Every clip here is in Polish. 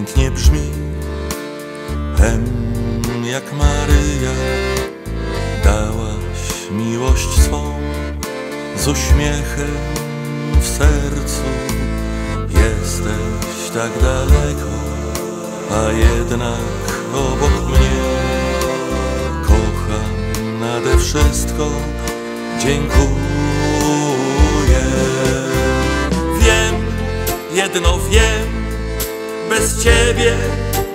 Pięknie brzmi, hem jak Maryja. Dałaś miłość swą z uśmiechem w sercu. Jesteś tak daleko, a jednak obok mnie. Kocham nade wszystko, dziękuję. Wiem, jedno wiem, bez ciebie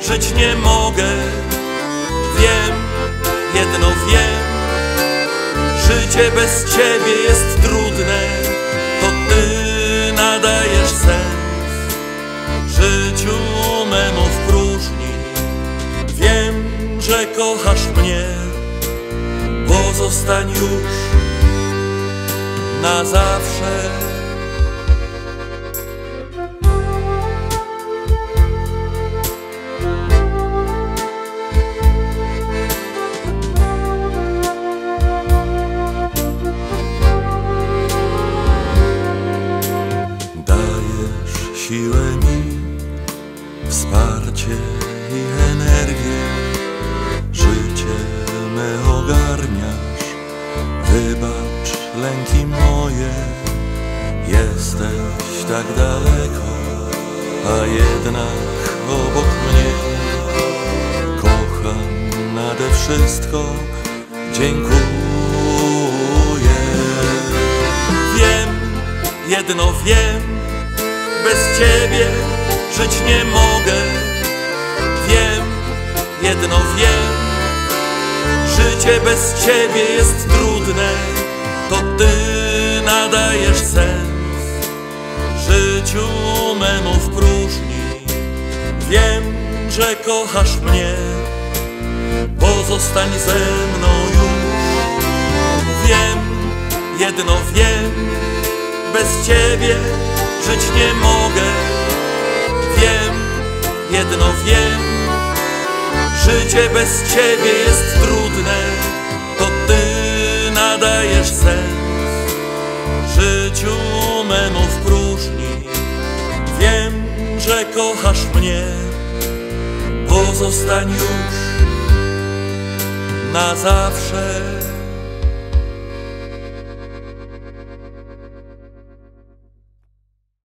żyć nie mogę. Wiem, jedno wiem, życie bez ciebie jest trudne. To ty nadajesz sens życiu memu w próżni. Wiem, że kochasz mnie, pozostań już na zawsze. Mi, wsparcie i energię. Życie me ogarniasz, wybacz lęki moje. Jesteś tak daleko, a jednak obok mnie. Kocham nade wszystko, dziękuję. Wiem, jedno wiem, bez ciebie żyć nie mogę. Wiem, jedno wiem, życie bez ciebie jest trudne. To ty nadajesz sens życiu memu w próżni. Wiem, że kochasz mnie, pozostań ze mną już. Wiem, jedno wiem, bez ciebie żyć nie mogę. Wiem, jedno wiem, życie bez ciebie jest trudne. To ty nadajesz sens życiu memu w próżni. Wiem, że kochasz mnie, pozostań już na zawsze.